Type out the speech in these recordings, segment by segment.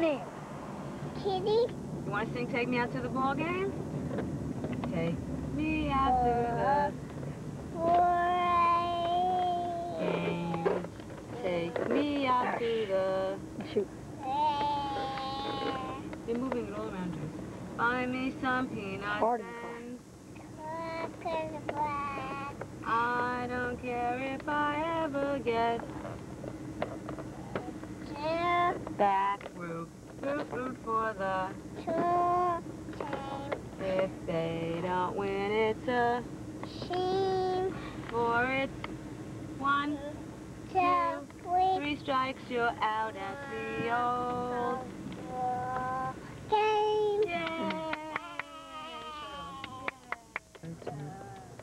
your name? Kitty. You want to sing Take Me Out to the Ball Game? Take me out to uh, the ball game. Take me out to the... Shoot. You're moving it all around you. Find me some peanuts Pardon. and... I don't care if I ever get back. Root, root, root for the... If they don't win, it's a... Shame. For it's one, three strikes, you're out at the old game.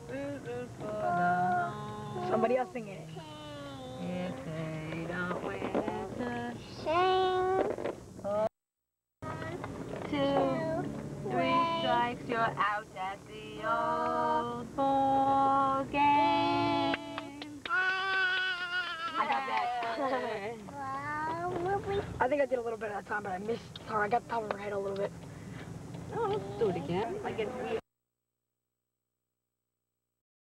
Root, root for the home. Somebody else singing it. If they don't win, it's a two, three strikes, you're out at the old ball game. I got that. I think I did a little bit at that time, but I missed. Sorry, I got the top of her head a little bit. No, let's do it again. I get weird.